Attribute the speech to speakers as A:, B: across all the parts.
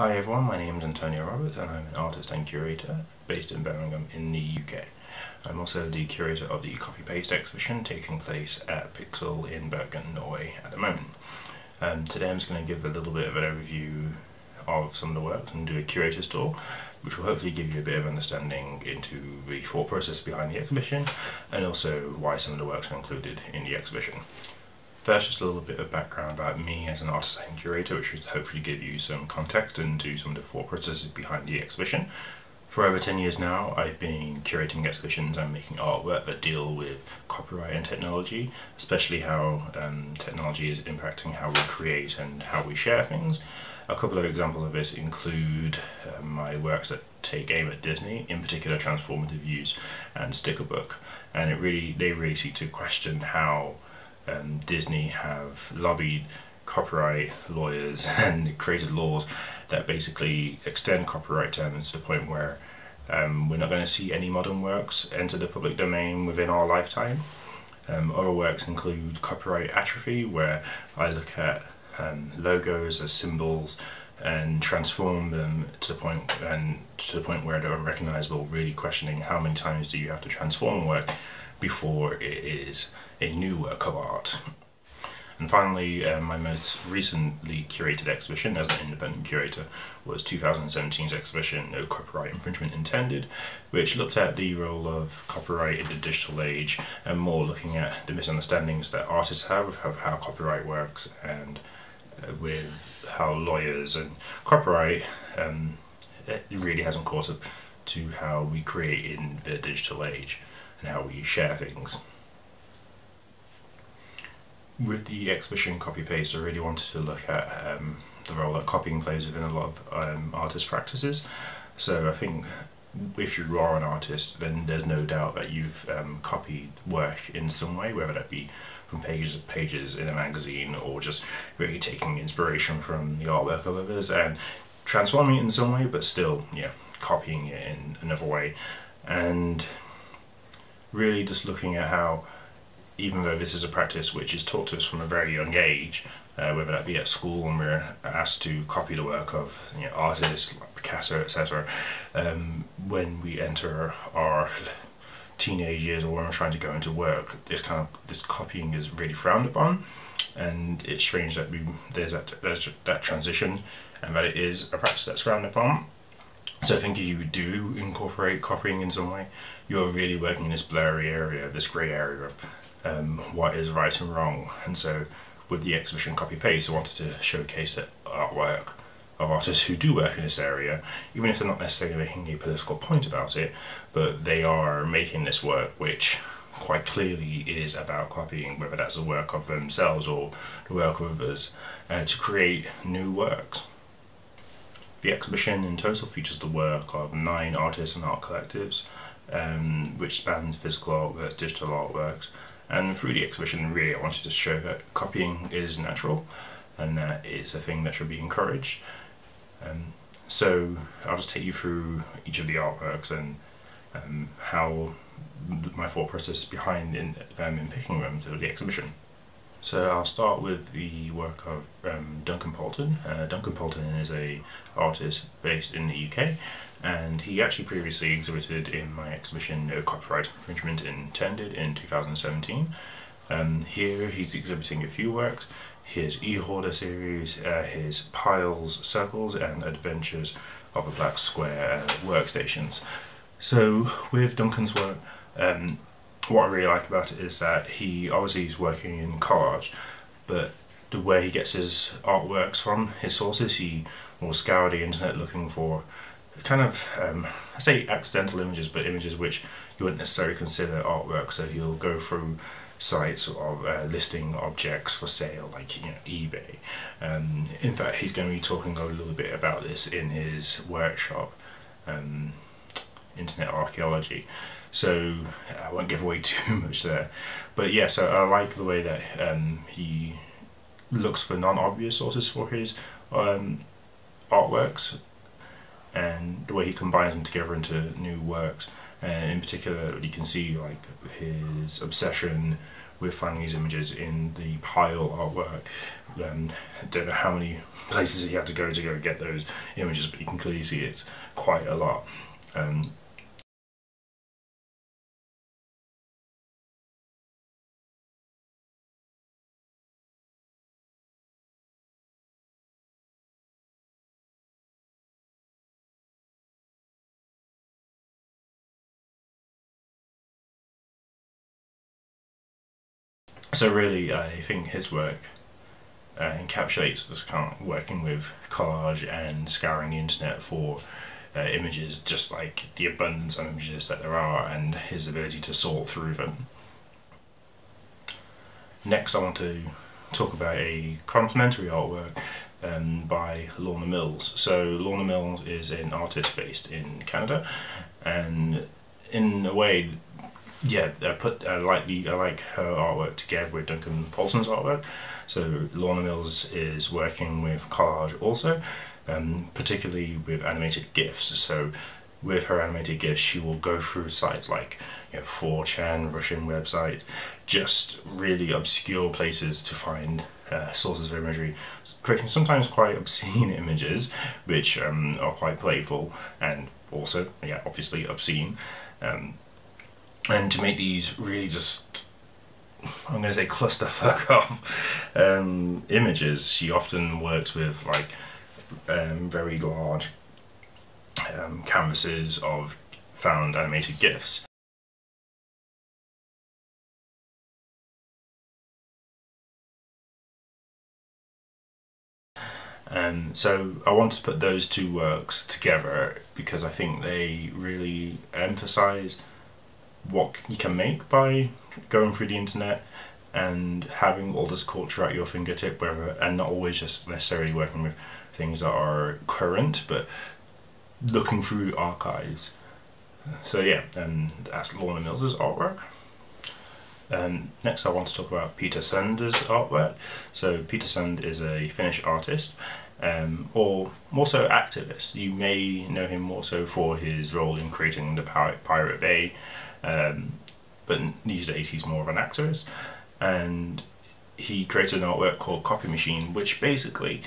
A: Hi everyone, my name is Antonio Roberts and I'm an artist and curator based in Birmingham in the UK. I'm also the curator of the Copy Paste exhibition taking place at Piksel in Bergen, Norway at the moment. Um, today I'm just going to give a little bit of an overview of some of the work and do a curator's tour which will hopefully give you a bit of understanding into the thought process behind the exhibition and also why some of the works are included in the exhibition. First, just a little bit of background about me as an artist and curator, which should hopefully give you some context into some of the thought processes behind the exhibition. For over 10 years now, I've been curating exhibitions and making artwork that deal with copyright and technology, especially how um, technology is impacting how we create and how we share things. A couple of examples of this include um, my works that take aim at Disney, in particular Transformative Views and Stickerbook, and it really they really seek to question how um, Disney have lobbied copyright lawyers and created laws that basically extend copyright terms to the point where um, we're not going to see any modern works enter the public domain within our lifetime. Um, other works include copyright atrophy, where I look at um, logos as symbols and transform them to the point and to the point where they're unrecognizable, really questioning how many times do you have to transform work before it is a new work of art. And finally, um, my most recently curated exhibition as an independent curator was 2017's exhibition No Copyright Infringement Intended, which looked at the role of copyright in the digital age and more looking at the misunderstandings that artists have of how copyright works and uh, with how lawyers and copyright um, it really hasn't caught up to how we create in the digital age and how we share things. With the exhibition copy paste, I really wanted to look at um, the role that copying plays within a lot of um, artist practices. So I think if you are an artist, then there's no doubt that you've um, copied work in some way, whether that be from pages pages in a magazine or just really taking inspiration from the artwork of others and transforming it in some way, but still, yeah, copying it in another way. And really just looking at how, even though this is a practice which is taught to us from a very young age, uh, whether that be at school when we're asked to copy the work of you know, artists like Picasso, etc., um, when we enter our teenage years or when we're trying to go into work, this kind of this copying is really frowned upon, and it's strange that we there's that there's that transition, and that it is a practice that's frowned upon. So I think if you do incorporate copying in some way, you're really working in this blurry area, this grey area of um, what is right and wrong. And so with the exhibition copy paste, I wanted to showcase that artwork of artists who do work in this area, even if they're not necessarily making a political point about it, but they are making this work which quite clearly is about copying, whether that's the work of themselves or the work of others, uh, to create new works. The exhibition in total features the work of nine artists and art collectives, um, which spans physical artworks, digital artworks, and through the exhibition really I wanted to show that copying is natural and that it's a thing that should be encouraged. Um, so I'll just take you through each of the artworks and um, how my thought process behind in, them in picking them to the exhibition. So I'll start with the work of um, Duncan Poulton. Uh, Duncan Poulton is a artist based in the UK and he actually previously exhibited in my exhibition No Copyright Infringement Intended in 2017. Um, here he's exhibiting a few works, his e-hoarder series, uh, his Piles, Circles and Adventures of a Black Square uh, workstations. So with Duncan's work, um, what I really like about it is that he obviously he's working in collage, but the way he gets his artworks from his sources, he will scour the internet looking for kind of um, I say accidental images, but images which you wouldn't necessarily consider artwork. So he'll go through sites of uh, listing objects for sale, like you know eBay. Um, in fact, he's going to be talking a little bit about this in his workshop, um, Internet Archaeology so I won't give away too much there. But yeah, so I like the way that um, he looks for non-obvious sources for his um, artworks and the way he combines them together into new works and in particular you can see like his obsession with finding these images in the pile artwork. Um, don't know how many places he had to go to go get those images, but you can clearly see it's quite a lot. Um, so really, I think his work uh, encapsulates this kind of working with collage and scouring the internet for uh, images, just like the abundance of images that there are, and his ability to sort through them. Next, I want to talk about a complementary artwork um, by Lorna Mills. So Lorna Mills is an artist based in Canada, and in a way, yeah, I put I like the I like her artwork together with Duncan Poulton's artwork. So Lorna Mills is working with collage also, um, particularly with animated GIFs. So with her animated GIFs, she will go through sites like you know, 4chan, Russian websites, just really obscure places to find uh, sources of imagery, creating sometimes quite obscene images, which um, are quite playful and also, yeah, obviously obscene. Um, and to make these really just I'm going to say clusterfuck of um, images. She often works with like um, very large um, canvases of found animated GIFs. And so I want to put those two works together because I think they really emphasize what you can make by going through the internet and having all this culture at your fingertip whether and not always just necessarily working with things that are current but looking through archives. So yeah and that's Lorna Mills's artwork. Um, next I want to talk about Peter Sunde's artwork. So Peter Sunde is a Finnish artist um, or more so activist. You may know him more so for his role in creating the Pirate Bay um, but these days he's more of an activist. And he created an artwork called Copy Machine, which basically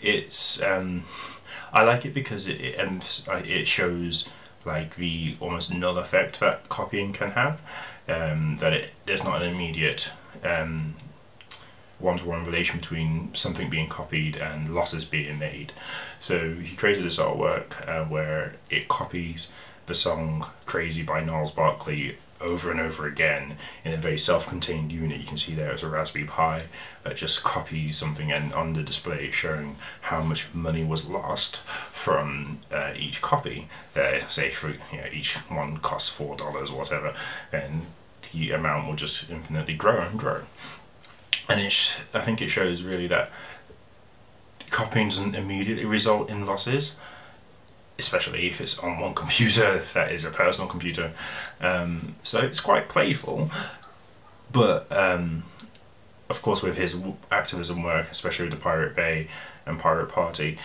A: it's um, I like it because it it, it shows like the almost null effect that copying can have. Um, that it there's not an immediate um, one-to-one relation between something being copied and losses being made. So he created this artwork uh, where it copies the song Crazy by Gnarls Barkley over and over again in a very self-contained unit. You can see there is a Raspberry Pi that just copies something and on the display showing how much money was lost from uh, each copy. Uh, say for you know, each one costs four dollars or whatever, and the amount will just infinitely grow and grow. And it I think it shows really that copying doesn't immediately result in losses especially if it's on one computer that is a personal computer. Um, so it's quite playful, but um, of course with his activism work, especially with the Pirate Bay and Pirate Party,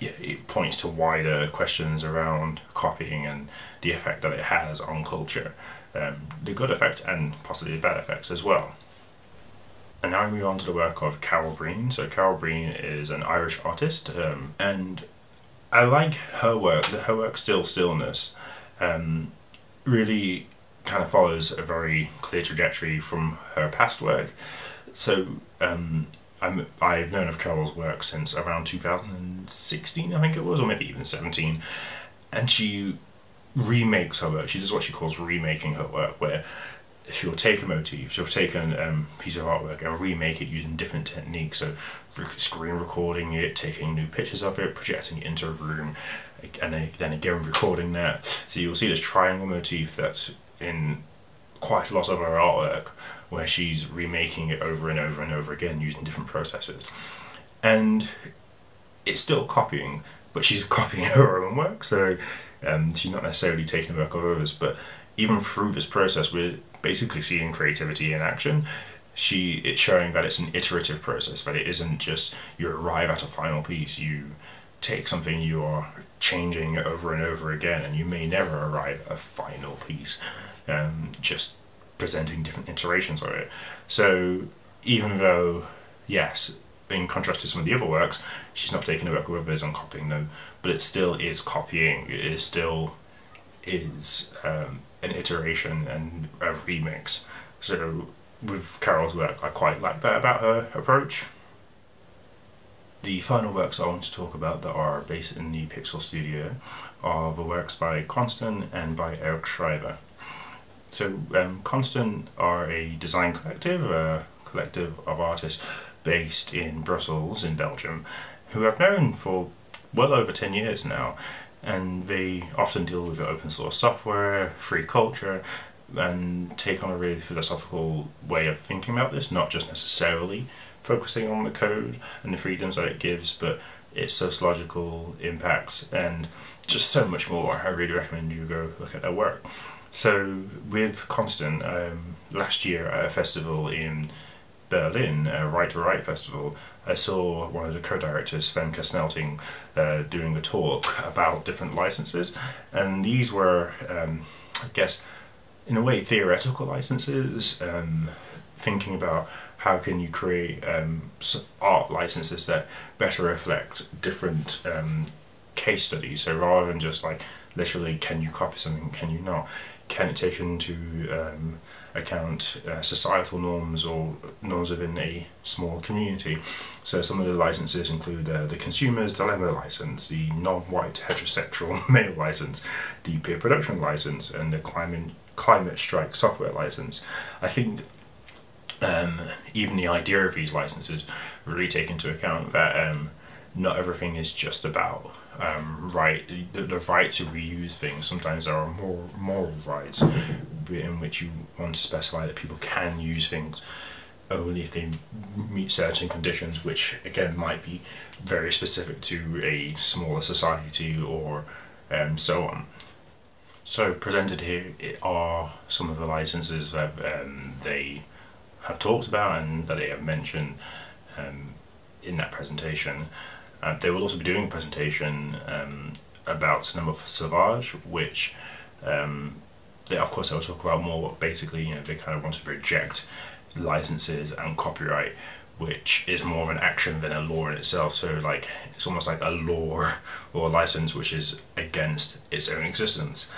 A: yeah, it points to wider questions around copying and the effect that it has on culture, um, the good effect and possibly the bad effects as well. And now we move on to the work of Carol Breen. So Carol Breen is an Irish artist, um, and I like her work. Her work, Still Stillness, um, really kind of follows a very clear trajectory from her past work. So um, I'm, I've known of Carol's work since around 2016, I think it was, or maybe even 17, and she remakes her work. She does what she calls remaking her work, where she'll take a motif, she'll take a um, piece of artwork and remake it using different techniques. So, screen recording it, taking new pictures of it, projecting it into a room, and then again recording that. So you'll see this triangle motif that's in quite a lot of her artwork, where she's remaking it over and over and over again using different processes, and it's still copying, but she's copying her own work. So um, she's not necessarily taking the work of others, but even through this process, we're basically seeing creativity in action. She it's showing that it's an iterative process, that it isn't just you arrive at a final piece. You take something you are changing over and over again, and you may never arrive at a final piece. Um, just presenting different iterations of it. So even though, yes, in contrast to some of the other works, she's not taking a work of others and copying them, but it still is copying. It is still is um, an iteration and a remix. So with Carol's work, I quite like that about her approach. The final works I want to talk about that are based in the Piksel Studio are the works by Constant and by Eric Schrijver. So um, Constant are a design collective, a collective of artists based in Brussels in Belgium who I've known for well over 10 years now and they often deal with open source software, free culture and take on a really philosophical way of thinking about this, not just necessarily focusing on the code and the freedoms that it gives, but its sociological impact and just so much more. I really recommend you go look at their work. So, with Constant, um, last year at a festival in Berlin, a Right to Write festival, I saw one of the co-directors, Femke Snelting, uh, doing a talk about different licenses, and these were, um, I guess, in a way, theoretical licenses, um, thinking about how can you create um, art licenses that better reflect different um, case studies. So rather than just like literally, can you copy something, can you not? Can it take into um, account uh, societal norms or norms within a small community? So some of the licenses include uh, the consumer's dilemma license, the non-white heterosexual male license, the peer production license, and the climate climate strike software license. I think um, even the idea of these licenses really take into account that um, not everything is just about um, right the, the, right to reuse things. Sometimes there are more moral rights in which you want to specify that people can use things only if they meet certain conditions, which again might be very specific to a smaller society or um, so on. So presented here are some of the licenses that um, they have talked about and that they have mentioned um, in that presentation. Uh, they will also be doing a presentation um, about Cinema Sauvage, which um, they, of course they'll talk about more. Basically, you know, they kind of want to reject licenses and copyright, which is more of an action than a law in itself. So, like, it's almost like a law or a license which is against its own existence.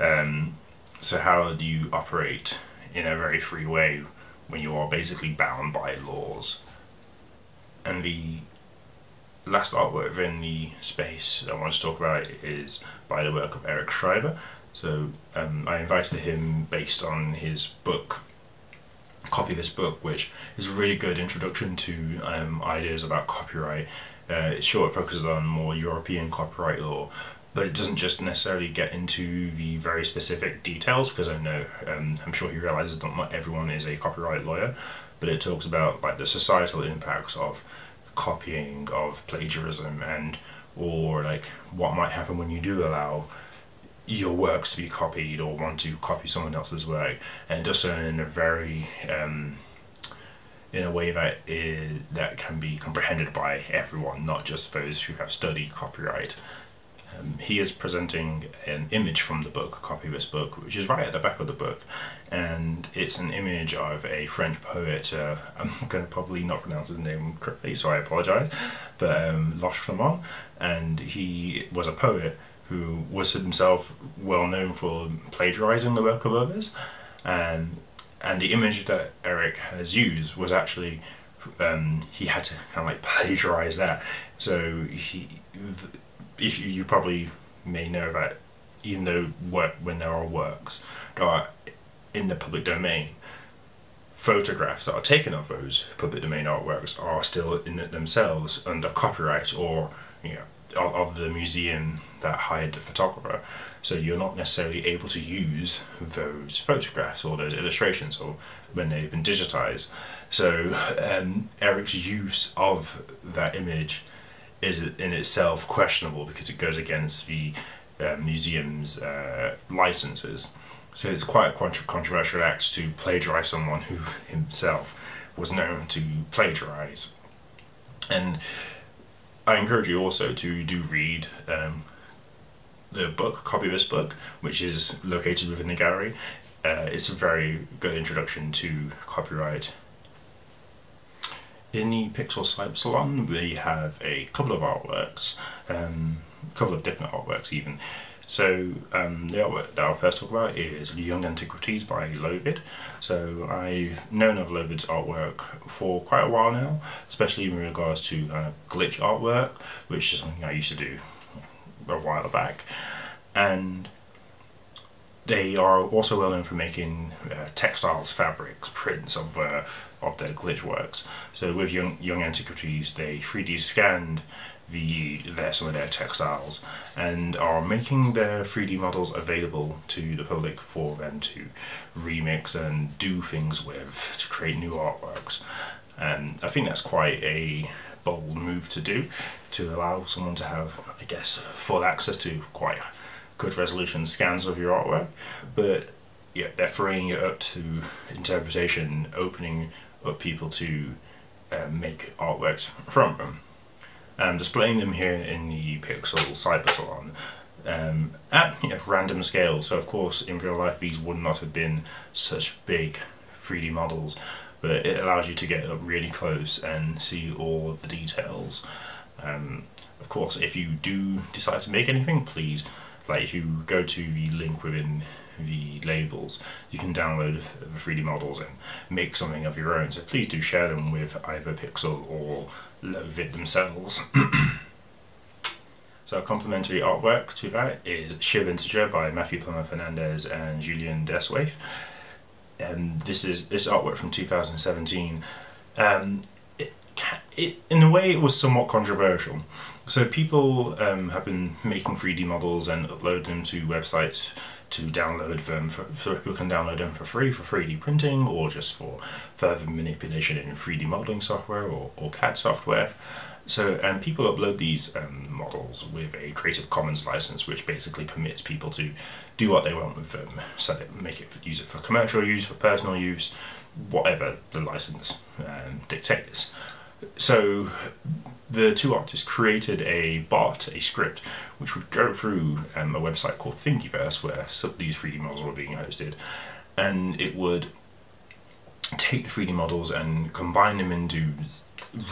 A: Um, so, how do you operate in a very free way when you are basically bound by laws? And the last artwork in the space I want to talk about is by the work of Eric Schrijver. So um, I invited him based on his book, copy this book, which is a really good introduction to um, ideas about copyright. Uh, it's short, it focuses on more European copyright law, but it doesn't just necessarily get into the very specific details because I know um, I'm sure he realizes that not everyone is a copyright lawyer, but it talks about like the societal impacts of copying of plagiarism and or like what might happen when you do allow your works to be copied or want to copy someone else's work. And does so in a very um, in a way that is that can be comprehended by everyone not just those who have studied copyright um, he is presenting an image from the book, a copy of this book, which is right at the back of the book, and it's an image of a French poet. Uh, I'm going to probably not pronounce his name correctly, so I apologise, but um, Lautréamont, and he was a poet who was himself well known for plagiarising the work of others, and and the image that Eric has used was actually um, he had to kind of like plagiarise that. So he if you, probably may know that even though work when there are works that are in the public domain, photographs that are taken of those public domain artworks are still in themselves under copyright or you know of, of the museum that hired the photographer. So you're not necessarily able to use those photographs or those illustrations or when they've been digitized. So um, Eric's use of that image is in itself questionable because it goes against the uh, museum's uh, licenses. So it's quite a controversial act to plagiarize someone who himself was known to plagiarize. And I encourage you also to do read um, the book, copy this book, which is located within the gallery. uh, it's a very good introduction to copyright. In the Piksel Cyber Salon we have a couple of artworks, um, a couple of different artworks even. So um, the artwork that I'll first talk about is Young Antiquities by LoVid. So I've known of LoVid's artwork for quite a while now, especially in regards to kind of glitch artwork, which is something I used to do a while back. And they are also well known for making uh, textiles, fabrics, prints of uh, of their glitch works. So with Young, Young Antiquities, they 3D scanned the their some of their textiles and are making their 3D models available to the public for them to remix and do things with to create new artworks. And I think that's quite a bold move to do to allow someone to have, I guess, full access to quite good resolution scans of your artwork, but yeah, they're freeing it up to interpretation, opening up people to uh, make artworks from them. I'm displaying them here in the Piksel Cyber Salon um, at you know, random scale. So of course, in real life, these would not have been such big 3D models, but it allows you to get up really close and see all of the details. Um, of course, if you do decide to make anything, please like if you go to the link within the labels, you can download the 3D models and make something of your own. So please do share them with either Piksel or LoVid themselves. so a complementary artwork to that is Shiv Integer by Matthew Plummer Fernandez and Julien Deswaef. And this is this artwork from 2017. Um, it, it, in a way, it was somewhat controversial so people um, have been making 3D models and upload them to websites to download them for, so people can download them for free for 3D printing or just for further manipulation in 3D modeling software or, or CAD software. So, and people upload these um, models with a Creative Commons license, which basically permits people to do what they want with them. So they make it, use it for commercial use, for personal use, whatever the license um, dictates. So the two artists created a bot, a script, which would go through um, a website called Thingiverse, where these 3D models were being hosted, and it would take the 3D models and combine them into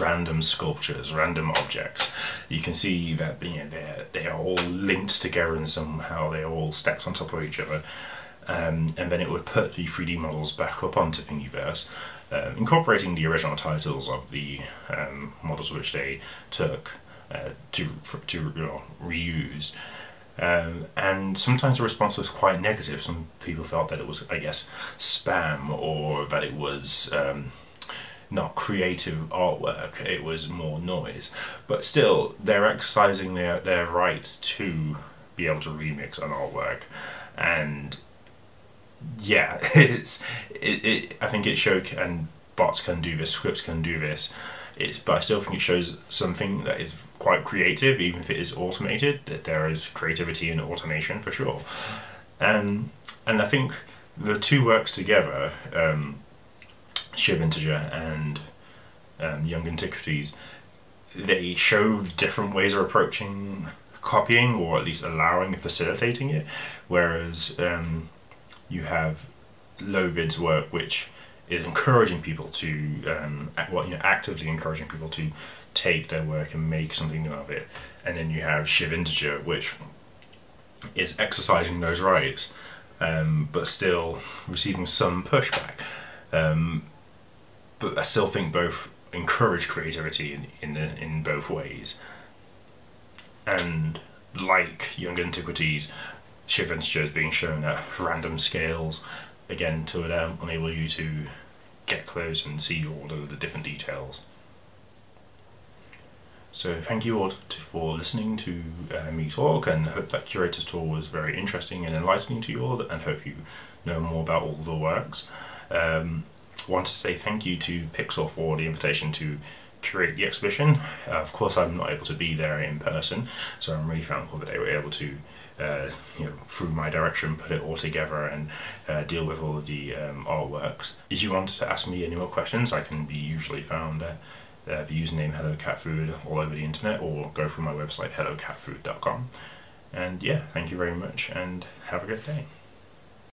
A: random sculptures, random objects. You can see that you know, they're, they are all linked together and somehow they're all stacked on top of each other. Um, and then it would put the 3D models back up onto Thingiverse uh, incorporating the original titles of the um, models which they took uh, to to you know, reuse. Um, and sometimes the response was quite negative. Some people felt that it was, I guess, spam or that it was um, not creative artwork. It was more noise. But still, they're exercising their their right to be able to remix an artwork, and yeah, it's it, it. I think it showed and bots can do this, scripts can do this. It's but I still think it shows something that is quite creative, even if it is automated. That there is creativity in automation for sure, and and I think the two works together, um, Shiv Integer and um, Young Antiquities. They show different ways of approaching copying, or at least allowing, and facilitating it. Whereas um, you have LoVid's work, which is encouraging people to, um, well, you know, actively encouraging people to take their work and make something new of it. And then you have Shiv Integer, which is exercising those rights, um, but still receiving some pushback. Um, but I still think both encourage creativity in in, the, in both ways. And like Young Antiquities, Shiv Integer is being shown at random scales, again to enable you to get close and see all of the different details. So thank you all for listening to uh, me talk and hope that Curator's Tour was very interesting and enlightening to you all and hope you know more about all the works. Um, want to say thank you to Piksel for the invitation to curate the exhibition. Uh, of course I'm not able to be there in person so I'm really thankful that they were able to uh, you know, through my direction, put it all together and uh, deal with all the um, artworks. If you wanted to ask me any more questions, I can be usually found uh, the username Hello Cat Food all over the internet or go through my website hellocatfood.com. And yeah, thank you very much and have a good day.